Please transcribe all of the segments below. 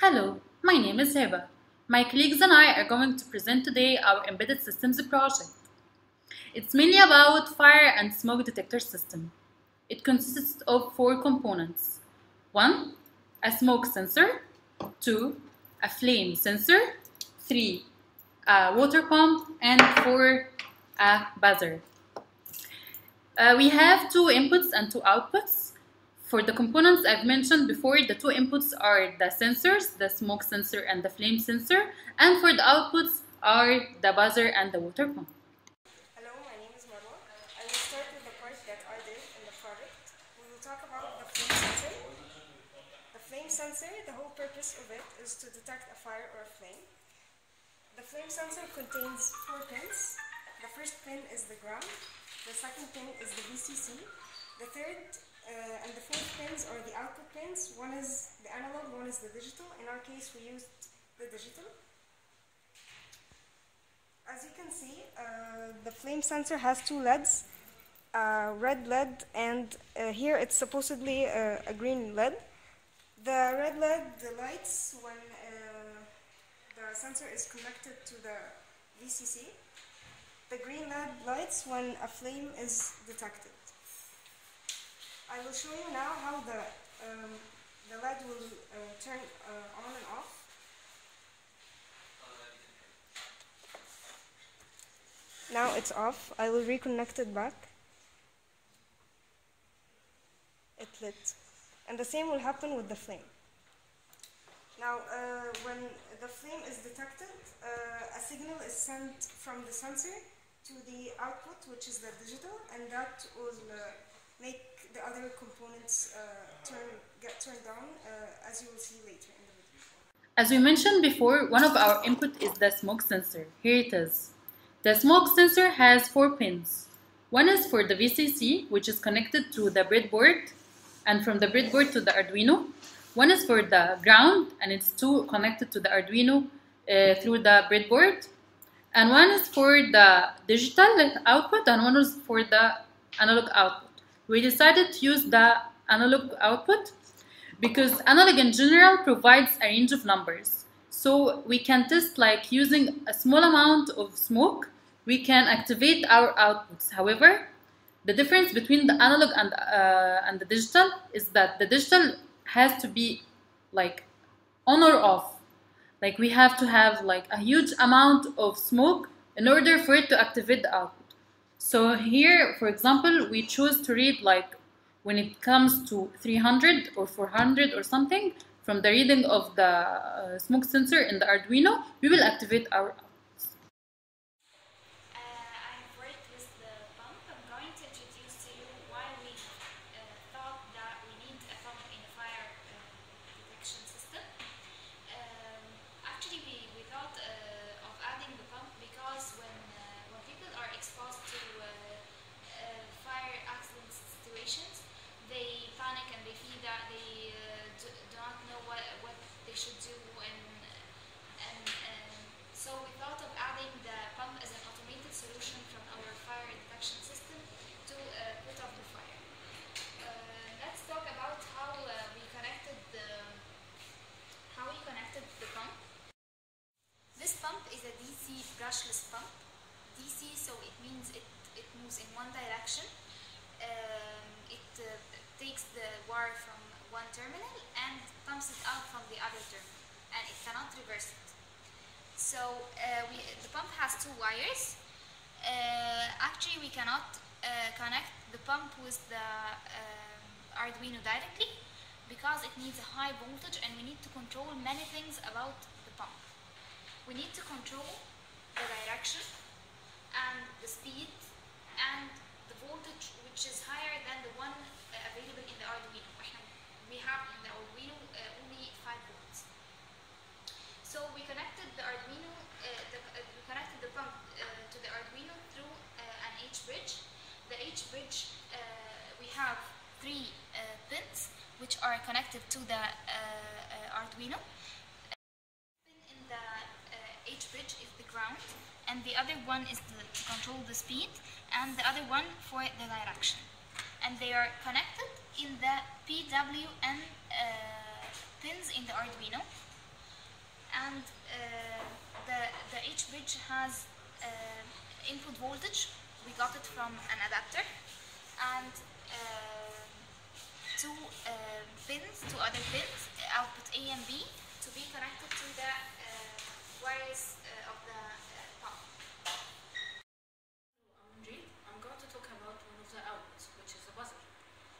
Hello, my name is Heba. My colleagues and I are going to present today our embedded systems project. It's mainly about fire and smoke detector system. It consists of four components. One, a smoke sensor. Two, a flame sensor. Three, a water pump. And four, a buzzer. Uh, we have two inputs and two outputs. For the components I've mentioned before, the two inputs are the sensors, the smoke sensor and the flame sensor, and for the outputs are the buzzer and the water pump. Hello, my name is Marwa. I will start with the part that I did in the product. We will talk about the flame sensor. The flame sensor, the whole purpose of it is to detect a fire or a flame. The flame sensor contains four pins. The first pin is the ground. The second pin is the VCC. The third uh, and the fourth pins are the output pins. One is the analog, one is the digital. In our case, we used the digital. As you can see, uh, the flame sensor has two LEDs, uh, red LED and uh, here it's supposedly uh, a green LED. The red LED the lights when uh, the sensor is connected to the VCC. The green LED lights when a flame is detected. I will show you now how the, um, the LED will uh, turn uh, on and off. Now it's off. I will reconnect it back. It lit. And the same will happen with the flame. Now, uh, when the flame is detected, uh, a signal is sent from the sensor to the output, which is the digital, and that will uh, make the other components uh, turn get turned on, uh, as you will see later in the video. As we mentioned before, one of our input is the smoke sensor. Here it is. The smoke sensor has four pins. One is for the VCC, which is connected to the breadboard, and from the breadboard to the Arduino. One is for the ground, and it's two connected to the Arduino uh, through the breadboard. And one is for the digital output, and one is for the analog output. We decided to use the analog output because analog in general provides a range of numbers. So we can test like using a small amount of smoke, we can activate our outputs. However, the difference between the analog and, uh, and the digital is that the digital has to be like on or off. Like we have to have like a huge amount of smoke in order for it to activate the output. So here, for example, we choose to read like when it comes to 300 or 400 or something, from the reading of the uh, smoke sensor in the Arduino, we will activate our outputs. Uh, I've worked with the pump. I'm going to introduce to you why we uh, thought that we need a pump in a fire uh, detection system. Um, actually, we, we thought uh, of adding the pump because when uh, when people are exposed to uh, uh, fire accident situations, they panic and they feel that they uh, do, do not know what what they should do and and um, so we thought of adding the pump as an automated solution from our fire detection system to uh, put off the fire. Uh, let's talk about how uh, we connected the how we connected the pump. This pump is a DC brushless pump. DC, so it means it, it moves in one direction. Um, it uh, takes the wire from one terminal it out from the other terminal, and it cannot reverse it. So uh, we, the pump has two wires. Uh, actually, we cannot uh, connect the pump with the um, Arduino directly because it needs a high voltage and we need to control many things about the pump. We need to control the direction and the speed and the voltage which is higher than the one uh, available in the Arduino. We have in the Arduino uh, only 5 volts. So we connected the Arduino, uh, the, uh, we connected the pump uh, to the Arduino through uh, an H bridge. The H bridge, uh, we have three uh, pins which are connected to the uh, uh, Arduino. Pin in the uh, H bridge is the ground, and the other one is the, to control the speed, and the other one for the direction. And they are connected in the PWM pins in the Arduino. and uh, the the H bridge has uh, input voltage. We got it from an adapter, and uh, two uh, pins, two other pins, uh, output A and B, to be connected to the uh, wires uh, of the uh, pump. I'm Reed. I'm going to talk about one of the outputs, which is a buzzer.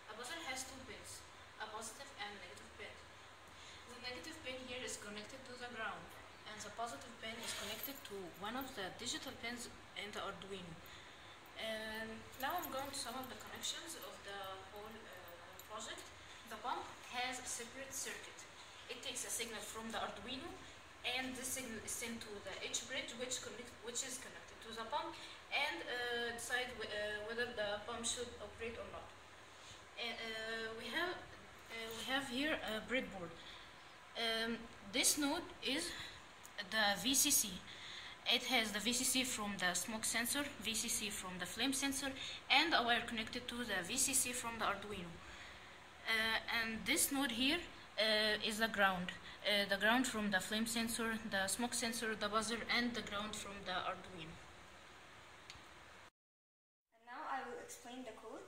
A buzzer has two pins, a positive and a negative pin. The negative pin here is connected to the ground, and the positive pin is connected to one of the digital pins in the Arduino. And now I'm going to some of the connections of the project. The pump has a separate circuit. It takes a signal from the Arduino and this signal is sent to the H bridge which, connect, which is connected to the pump and uh, decide uh, whether the pump should operate or not. Uh, we have uh, we have here a breadboard. Um, this node is the VCC. It has the VCC from the smoke sensor, VCC from the flame sensor, and a wire connected to the VCC from the Arduino. This node here uh, is the ground. Uh, the ground from the flame sensor, the smoke sensor, the buzzer, and the ground from the Arduino. And now I will explain the code.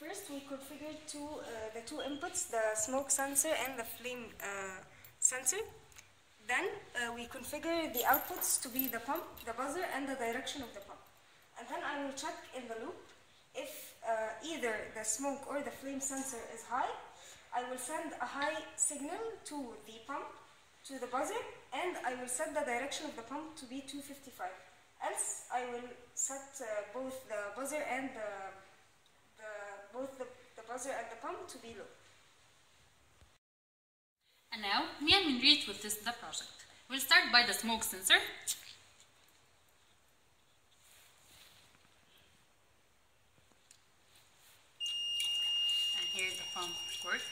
First, we configured two, uh, the two inputs, the smoke sensor and the flame uh, sensor. Then uh, we configure the outputs to be the pump, the buzzer, and the direction of the pump. And then I will check in the loop if uh, either the smoke or the flame sensor is high. I will send a high signal to the pump, to the buzzer, and I will set the direction of the pump to be 255. Else, I will set uh, both the buzzer and the, the both the, the buzzer and the pump to be low. And now, me and Menrit will test the project. We'll start by the smoke sensor. Here the pump work.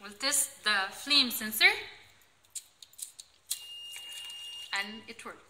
We'll test the flame sensor. And it worked.